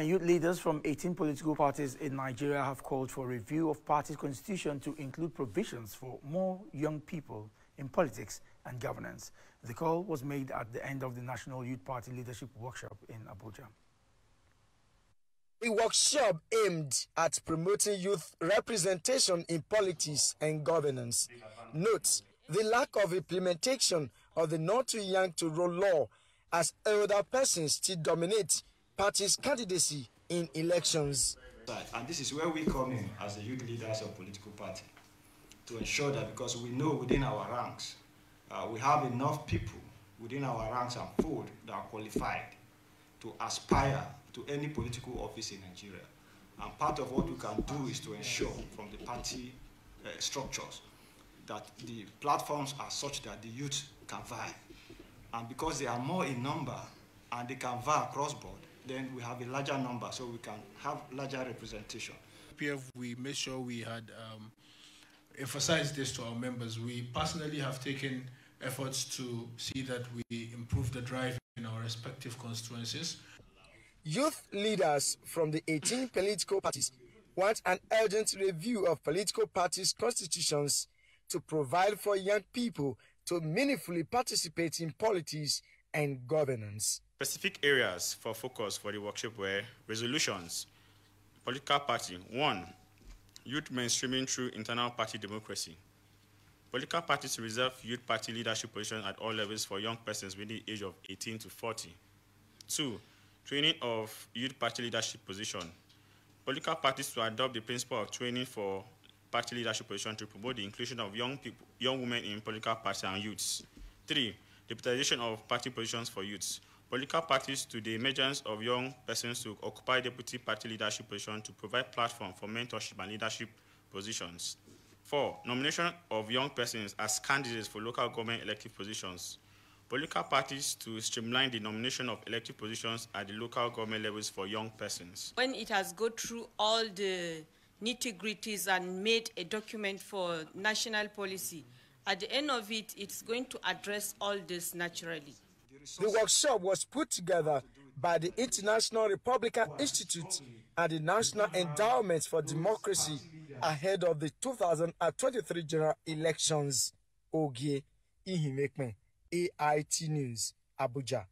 And youth leaders from 18 political parties in Nigeria have called for a review of party constitution to include provisions for more young people in politics and governance. The call was made at the end of the National Youth Party Leadership Workshop in Abuja. A workshop aimed at promoting youth representation in politics and governance. Notes the lack of implementation of the not too young to rule law as elder persons still dominate parties' candidacy in elections. And this is where we come in as the youth leaders of political party to ensure that because we know within our ranks uh, we have enough people within our ranks and fold that are qualified to aspire to any political office in Nigeria. And part of what we can do is to ensure from the party uh, structures that the platforms are such that the youth can vie. And because they are more in number and they can vie across board, then we have a larger number so we can have larger representation. PF, we made sure we had um, emphasized this to our members. We personally have taken efforts to see that we improve the drive in our respective constituencies. Youth leaders from the 18 political parties want an urgent review of political parties' constitutions to provide for young people to meaningfully participate in politics and governance. Specific areas for focus for the workshop were resolutions, political party, one, youth mainstreaming through internal party democracy. Political parties reserve youth party leadership positions at all levels for young persons within the age of 18 to 40. Two, training of youth party leadership position. Political parties to adopt the principle of training for party leadership position to promote the inclusion of young people, young women in political parties and youths. Three, deputization of party positions for youths. Political parties to the emergence of young persons to occupy deputy party leadership position to provide platform for mentorship and leadership positions. Four, nomination of young persons as candidates for local government elective positions. Political parties to streamline the nomination of elective positions at the local government levels for young persons. When it has gone through all the nitty-gritties and made a document for national policy, at the end of it, it's going to address all this naturally. The workshop was put together by the International Republican Institute and the National Endowment for Democracy ahead of the 2023 general elections. Ogie Ihimhekpen, AIT News, Abuja.